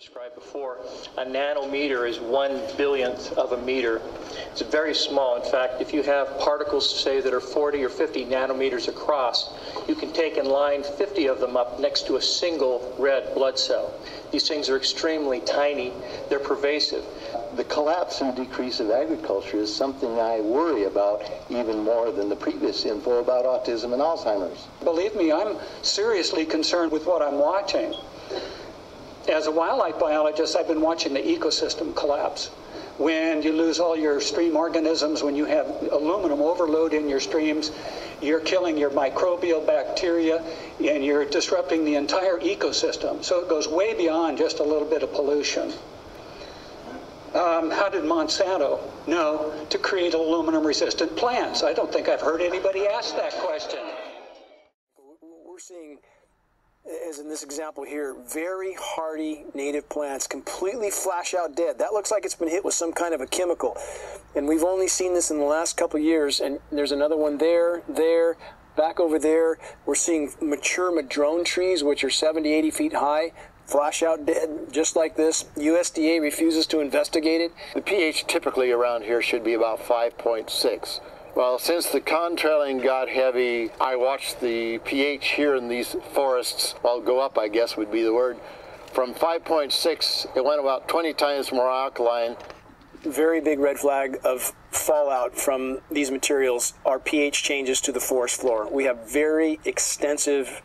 described before, a nanometer is one billionth of a meter. It's very small. In fact, if you have particles, say, that are 40 or 50 nanometers across, you can take and line 50 of them up next to a single red blood cell. These things are extremely tiny. They're pervasive. The collapse and decrease of agriculture is something I worry about even more than the previous info about autism and Alzheimer's. Believe me, I'm seriously concerned with what I'm watching. As a wildlife biologist, I've been watching the ecosystem collapse. When you lose all your stream organisms, when you have aluminum overload in your streams, you're killing your microbial bacteria and you're disrupting the entire ecosystem. So it goes way beyond just a little bit of pollution. Um, how did Monsanto know to create aluminum resistant plants? I don't think I've heard anybody ask that question. We're seeing as in this example here, very hardy native plants completely flash out dead. That looks like it's been hit with some kind of a chemical. And we've only seen this in the last couple years, and there's another one there, there, back over there. We're seeing mature madrone trees, which are 70, 80 feet high, flash out dead, just like this. USDA refuses to investigate it. The pH typically around here should be about 5.6. Well, since the contrailing got heavy, I watched the pH here in these forests, well, go up, I guess would be the word. From 5.6, it went about 20 times more alkaline. Very big red flag of fallout from these materials are pH changes to the forest floor. We have very extensive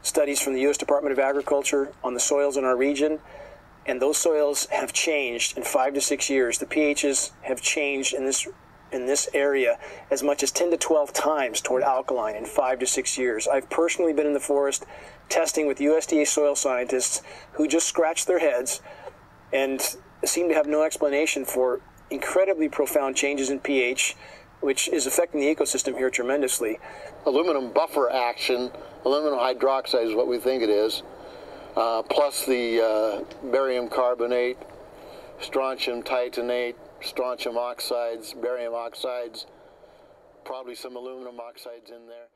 studies from the U.S. Department of Agriculture on the soils in our region, and those soils have changed in five to six years. The pHs have changed in this in this area as much as 10 to 12 times toward alkaline in five to six years. I've personally been in the forest testing with USDA soil scientists who just scratch their heads and seem to have no explanation for incredibly profound changes in pH, which is affecting the ecosystem here tremendously. Aluminum buffer action, aluminum hydroxide is what we think it is, uh, plus the uh, barium carbonate, strontium titanate, strontium oxides, barium oxides, probably some aluminum oxides in there.